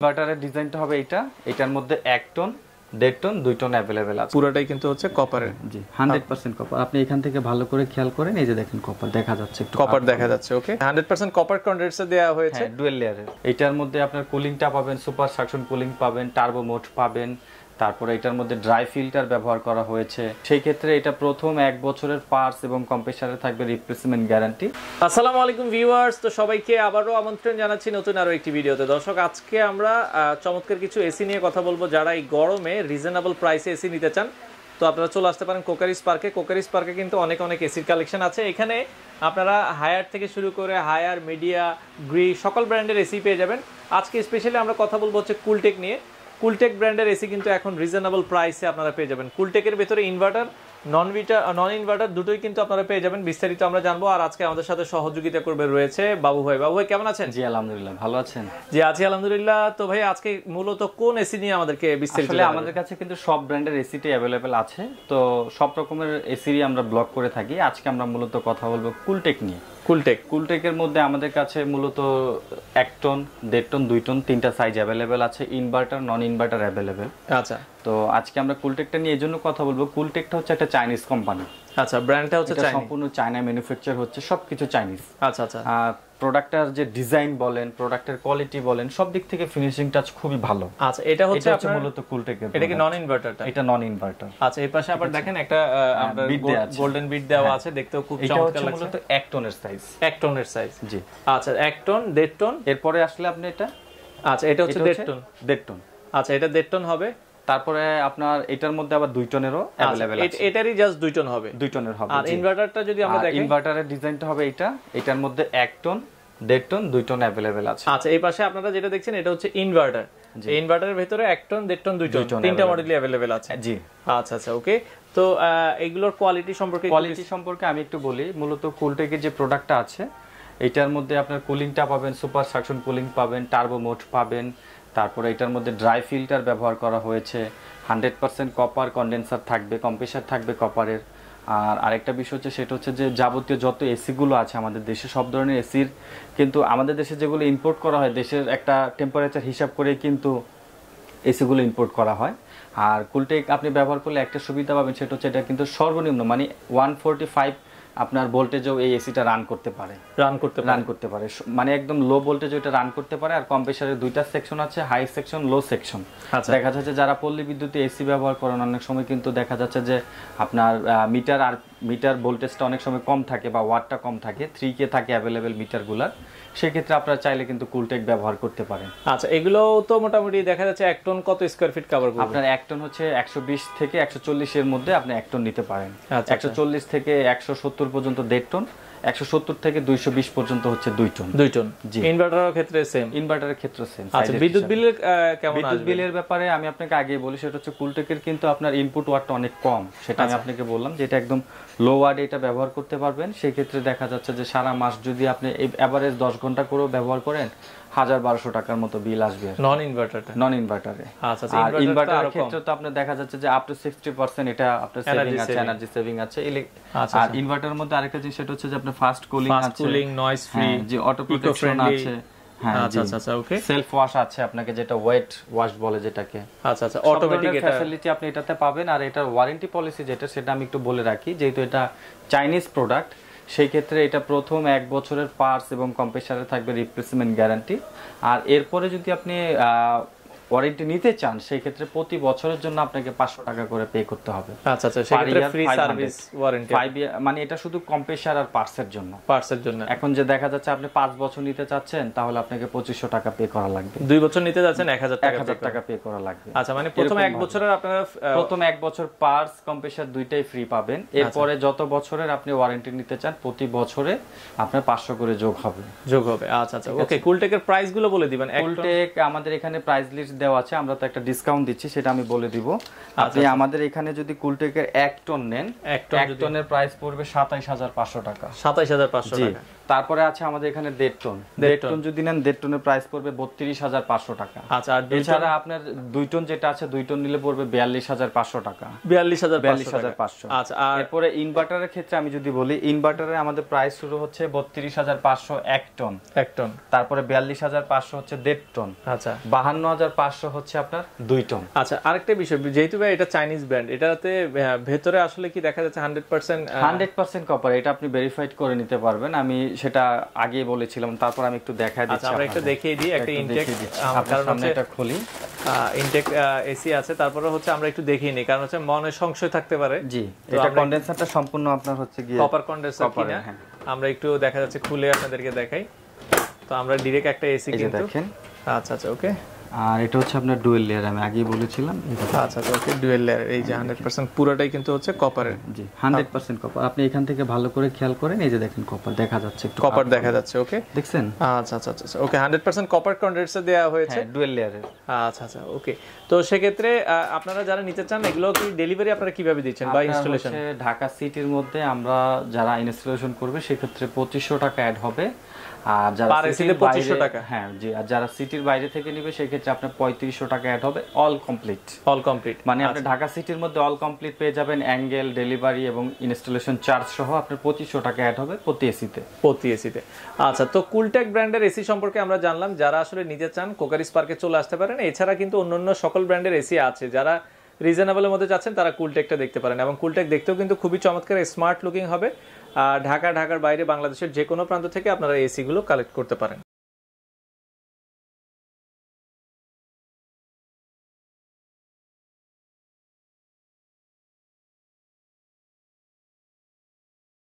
ইনভার্টারের ডিজাইনটা হবে এটা এটার মধ্যে এক টন দেড় টন দুই টন অ্যাভেলেবেল আছে। পুরোটাই কিন্তু হচ্ছে কপারের জি হান্ড্রেড পার্সেন্ট কপার আপনি এখান থেকে ভালো করে খেয়াল করেন এই যে দেখেন কপার দেখা যাচ্ছে একটু কপার দেখা যাচ্ছে okay hundred percent copper condenser দেওয়া হয়েছে। হ্যাঁ ডুয়েল লেয়ারের এটার মধ্যে আপনার কুলিংটা পাবেন সুপার সাকশন কুলিং পাবেন টার্বো মোট পাবেন তারপরে এটার মধ্যে ড্রাই ফিল্টার ব্যবহার করা হয়েছে। সেই ক্ষেত্রে এটা প্রথম এক বছরের পার্টস এবং কম্প্রেসারে থাকবে রিপ্লেসমেন্ট গ্যারান্টি আসসালামু আলাইকুম ভিউয়ার্স তো সবাইকে আবারও আমন্ত্রণ জানাচ্ছি নতুন আরও একটি ভিডিওতে। দর্শক, আজকে আমরা চমৎকার কিছু এসি নিয়ে কথা বলব যারা এই গরমে রিজনেবল প্রাইসে এসি নিতে চান। তো আপনারা চলে আসতে পারেন কোকারিস পার্কে। কোকারিস পার্কে কিন্তু অনেক অনেক এসির কালেকশন আছে। এখানে আপনারা হায়ার থেকে শুরু করে হায়ার মিডিয়া গ্রি সকল ব্র্যান্ডের এসি পেয়ে যাবেন। আজকে স্পেশালি আমরা কথা বলব হচ্ছে কুলটেক নিয়ে। কুলটেক ব্র্যান্ডের এসি কিন্তু এখন রিজনেবল প্রাইসে আপনারা পেয়ে যাবেন। কুলটেকের ভেতরে ইনভার্টার নন ভিটার নন ইনভার্টার দুটোই কিন্তু আপনারা পেয়ে যাবেন। বিস্তারিত আমরা জানব আর আজকে আমাদের সাথে সহযোগিতা করবে রয়েছে বাবু ভাই। বাবু ভাই কেমন আছেন? জি আলহামদুলিল্লাহ ভালো আছেন? জি আছি আলহামদুলিল্লাহ। তো ভাই আজকে মূলত কোন এসি নিয়ে আমাদেরকে বিস্তারিত আসলে আমাদের কাছে কিন্তু সব ব্র্যান্ডের এসিটি অ্যাভেলেবেল আছে। তো সব রকমের এসিরই আমরা ব্লক করে থাকি। আজকে আমরা মূলত কথা বলব কুলটেক নিয়ে। কুলটেক কুলটেকের মধ্যে আমাদের কাছে মূলত এক টন দেড় টন দুই টন তিনটা সাইজ অ্যাভেলেবেল আছে ইনভার্টার নন ইনভার্টার অ্যাভেলেবেল আচ্ছা। তো আজকে আমরা কুলটেকটা নিয়ে এই জন্য কথা বলব। কুলটেকটা হচ্ছে একটা চাইনিজ কোম্পানি আচ্ছা ব্র্যান্ডটা হচ্ছে চাইনিজ সম্পূর্ণ চায়না ম্যানুফ্যাকচার হচ্ছে সবকিছু চাইনিজ আচ্ছা আচ্ছা। আর প্রোডাক্টের যে ডিজাইন বলেন প্রোডাক্টের কোয়ালিটি বলেন সব দিক থেকে ফিনিশিং টাচ খুবই ভালো। আচ্ছা এটা হচ্ছে আপনার মূলত কুলটেকের এটা কি নন ইনভার্টারটা এটা নন ইনভার্টার আচ্ছা এই পাশে আবার দেখেন একটা আমরা গোল্ডেন বিট দেওয়া আছে দেখতেও খুব চমৎকার লাগছে। মূলত এক টনের সাইজ এক টনের সাইজ জি। আচ্ছা এক টন দেড় টন এরপরে আসলে আপনি এটা? আচ্ছা এটা হচ্ছে এটা দেড় হচ্ছে টন দেড় টন আচ্ছা এটা দেড় টন হবে? তারপরে আপনার এটার মধ্যে আবার দুই টনেরও আচ্ছা, অ্যাভেলেবেল এট- এটারই জাস্ট দুই টন হবে। দুই টনের হবে আর ইনভার্টারটা যদি আমরা দেখি ইনভার্টারের ডিজাইনটা হবে এটা। এটার মধ্যে এক টন দেড় টন দুই টন অ্যাভেলেবেল আছে। আচ্ছা এই পাশে আপনারা যেটা দেখছেন এটা হচ্ছে ইনভার্টার ইনভার্টারের ভেতরে এক টন দেড় টন দুই টন। তিনটা মডেলই অ্যাভেলেবেল আছে। জি। আচ্ছা আচ্ছা ওকে তো এগুলোর কোয়ালিটি সম্পর্কে কোয়ালিটি সম্পর্কে আমি একটু বলি। মূলত কুলটেকের যে প্রোডাক্টটা আছে এটার মধ্যে আপনার কুলিংটা পাবেন সুপার সাকশন কুলিং পাবেন টার্বো মোড পাবেন তারপরে এটার মধ্যে ড্রাই ফিল্টার ব্যবহার করা হয়েছে। হান্ড্রেড পার্সেন্ট কপার কন্ডেন্সার থাকবে কম্প্রেসার থাকবে কপারের আর আরেকটা বিষয় হচ্ছে, সেটা হচ্ছে যে যাবতীয় যত এসিগুলো আছে আমাদের দেশে, সব ধরনের এসির কিন্তু আমাদের দেশে যেগুলো ইম্পোর্ট করা হয়, দেশের একটা টেম্পারেচার হিসাব করে কিন্তু এসিগুলো ইম্পোর্ট করা হয়। আর কুলটেক আপনি ব্যবহার করলে একটা সুবিধা পাবেন, সেটা হচ্ছে এটা কিন্তু সর্বনিম্ন মানে ওয়ান ফোরটি ফাইভ আপনার ভোল্টেজও এই এসিটা রান করতে পারে। রান করতে রান করতে পারে। মানে একদম লো ভোল্টেজ ওইটা রান করতে পারে আর কম্প্রেসারের দুইটা সেকশন আছে হাই সেকশন লো সেকশন আচ্ছা। দেখা যাচ্ছে যারা পল্লী বিদ্যুতে এসি ব্যবহার করেন অনেক সময় কিন্তু দেখা যাচ্ছে যে আপনার মিটার আর মিটার ভোল্টেজটা অনেক সময় কম থাকে বা ওয়াটটা কম থাকে থ্রি কে থাকে অ্যাভেলেবেল মিটারগুলার। সেক্ষেত্রে আপনারা চাইলে কিন্তু কুলটেক ব্যবহার করতে পারেন। আচ্ছা এগুলো তো মোটামুটি দেখা যাচ্ছে এক টন কত স্কোয়ার ফিট কভার করবে? আপনার এক টন হচ্ছে একশো বিশ থেকে একশো চল্লিশের মধ্যে আপনি এক টন নিতে পারেন। আচ্ছা, একশো চল্লিশ থেকে একশো সত্তর পর্যন্ত দেড় টন একশো সত্তর থেকে দুইশো বিশ পর্যন্ত হচ্ছে দুই টন। দুই টন। জি। ইনভার্টারের ক্ষেত্রে সেম ইনভার্টারের ক্ষেত্রে সেম আচ্ছা বিদ্যুৎ বিলের কেমন বিদ্যুৎ বিলের ব্যাপারে আমি আপনাকে আগে বলি সেটা হচ্ছে কুলটেকের কিন্তু আপনার ইনপুট ওয়াটটা অনেক কম সেটা আচ্ছা। আমি আপনাকে বললাম যে এটা একদম লো ওয়ার্ডে এটা ব্যবহার করতে পারবেন। সেই ক্ষেত্রে দেখা যাচ্ছে যে সারা মাস যদি আপনি এভারেজ দশ ঘণ্টা করেও ব্যবহার করেন হাজার বারোশো টাকার মতো বিল আসবে। নন নন ইনভার্টারে আচ্ছা আচ্ছা আর ইনভার্টার ক্ষেত্রে তো আপনার দেখা যাচ্ছে যে আপ টু সিক্সটি পার্সেন্ট এটা আপনার সেভিং আছে এনার্জি সেভিং আছে। আচ্ছা, আর ইনভার্টারের মধ্যে আরেকটা জিনিস সেটা হচ্ছে যে আপনার ফাস্ট কুলিং আছে। কুলিং নয়েজ ফ্রি যে অটো প্রোটেকশন আছে। হ্যাঁ আচ্ছা আচ্ছা আচ্ছা ওকে সেলফ ওয়াশ আছে আপনাকে যেটা ওয়েট ওয়াশ বলে যেটাকে। আচ্ছা আচ্ছা অটোমেটিক এটা ফ্যাসিলিটি আপনি এটাতে পাবেন। আর এটার ওয়ারেন্টি পলিসি যেটা সেটা আমি একটু বলে রাখি। যেহেতু এটা চাইনিজ প্রোডাক্ট সেই ক্ষেত্রে এটা প্রথম এক বছরের পার্স এবং কম্প্রেসারে থাকবে রিপ্লেসমেন্ট গ্যারান্টি আর এরপরে যদি আপনি ওয়ারেন্টি নিতে চান সেই ক্ষেত্রে প্রতি বছরের জন্য আপনাকে পাঁচশো টাকা করে পে করতে হবে। আচ্ছা আচ্ছা সেক্ষেত্রে year, free service warranty five মানে এটা শুধু কম্প্রেসার আর পার্টসের জন্য। পার্টসের জন্য। এখন যে দেখা যাচ্ছে আপনি পাঁচ বছর নিতে চাচ্ছেন তাহলে আপনাকে পঁচিশশো টাকা পে করা লাগবে। দুই বছর নিতে যাচ্ছেন এক হাজার এক টাকা হাজার টাকা পে করা লাগবে। আচ্ছা মানে প্রথম এক বছরের আপনারা প্রথম এক বছর পার্স কম্প্রেসার দুইটাই ফ্রি পাবেন। এরপরে যত বছরের আপনি ওয়ারেন্টি নিতে চান প্রতি বছরে আপনার পাঁচশো করে যোগ হবে। যোগ হবে। আচ্ছা আচ্ছা ওকে কুলটেকের প্রাইসগুলো বলে দিবেন। কুলটেক আমাদের এখানে প্রাইস লিস্ট দেওয়া আছে আমরা তো একটা ডিসকাউন্ট দিচ্ছি সেটা আমি বলে দিব। আপনি আমাদের এখানে যদি কুলটেকের এক টন নেন এক টন এক টনের প্রাইস পড়বে সাতাইশ হাজার পাঁচশো টাকা। সাতাইশ হাজার পাঁচশো টাকা। তারপরে আছে আমাদের এখানে দেড় টন দেড় টন। যদি নেন দেড় টনের প্রাইস পড়বে বত্রিশ হাজার পাঁচশো টাকা। আচ্ছা আর এছাড়া আপনার দুই টন যেটা আছে দুই টন নিলে পড়বে বিয়াল্লিশ হাজার পাঁচশো টাকা। বিয়াল্লিশ হাজার বিয়াল্লিশ হাজার পাঁচশো। আচ্ছা আর এরপরে ইনভার্টারের ক্ষেত্রে আমি যদি বলি ইনভার্টারে আমাদের প্রাইস শুরু হচ্ছে বত্রিশ হাজার পাঁচশো এক টন এক টন তারপরে বিয়াল্লিশ হাজার পাঁচশো হচ্ছে দেড় টন আচ্ছা। বাহান্ন হাজার পাঁচশো হচ্ছে আপনার দুই টন আচ্ছা আরেকটা বিষয় যেহেতু ভাই এটা চাইনিজ ব্র্যান্ড এটাতে ভেতরে আসলে কি দেখা যাচ্ছে hundred percent hundred percent copper এটা আপনি ভেরিফাইড করে নিতে পারবেন। আমি সেটা আগে বলেছিলাম তারপর আমি একটু দেখাই আচ্ছা দিচ্ছি আমরা একটা দেখিয়ে দিই একটা ইনটেক কারণ আপনার সামনে হচ্ছে এটা খুলি। ইনটেক এসি আছে তারপরে হচ্ছে আমরা একটু দেখিয়ে নিই কারণ হচ্ছে মনে সংশয় থাকতে পারে। জি এটা কন্ডেন্সারটা সম্পূর্ণ আপনার হচ্ছে গিয়ে কপার কন্ডেন্সার কিনা হ্যাঁ। আমরা একটু দেখা যাচ্ছে খুলে আপনাদেরকে দেখাই। তো আমরা ডাইরেক্ট একটা এসি কিন্তু দেখেন। আচ্ছা আচ্ছা ওকে আর এটা হচ্ছে আপনার ডুয়েল লেয়ার আমি আগেই বলেছিলাম। আচ্ছা আচ্ছা ওকে ডুয়েল লেয়ার এই যে হান্ড্রেড পার্সেন্ট পুরোটাই কিন্তু হচ্ছে কপারের জি হান্ড্রেড পার্সেন্ট কপার আপনি এখান থেকে ভালো করে খেয়াল করেন এই যে দেখেন কপার দেখা যাচ্ছে একটু কপার দেখা যাচ্ছে ওকে দেখছেন? আচ্ছা আচ্ছা আচ্ছা okay hundred percent copper condenser দেওয়া হয়েছে হ্যাঁ ডুয়েল লেয়ারের আচ্ছা আচ্ছা ওকে তো সেক্ষেত্রে আপনারা যারা নিতে চান এগুলো কি ডেলিভারি আপনারা কীভাবে দিচ্ছেন বা ইনস্টলেশন ঢাকা সিটির মধ্যে আমরা যারা ইনস্টলেশন করবে সেক্ষেত্রে পঁচিশশো টাকা অ্যাড হবে। আর যারা সিটির বাইরে- টাকা? হ্যাঁ জি আর যারা সিটির বাইরে থেকে নিবে সেক্ষেত্রে আপনার পঁয়ত্রিশশো টাকা অ্যাড হবে অল কমপ্লিট অল কমপ্লিট মানে আপনি ঢাকা সিটির মধ্যে অল কমপ্লিট পেয়ে যাবেন অ্যাঙ্গেল ডেলিভারি এবং ইনস্টলেশন চার্জ সহ আপনার পঁচিশশো টাকা অ্যাড হবে প্রতি এসিতে প্রতি এসিতে আচ্ছা তো কুলটেক ব্র্যান্ডের এসি সম্পর্কে আমরা জানলাম যারা আসলে নিতে চান কোকারিস পার্কে চলে আসতে পারেন। এছাড়া কিন্তু অন্যান্য সকল ব্র্যান্ডের এসি আছে যারা রিজনেবলের মধ্যে যাচ্ছেন তারা কুলটেকটা দেখতে পারেন। এবং কুলটেক দেখতেও কিন্তু খুবই চমৎকার স্মার্ট লুকিং হবে। ঢাকা ঢাকার বাইরে বাংলাদেশের যে কোনো প্রান্ত থেকে আপনারা এসিগুলো কালেক্ট করতে পারেন।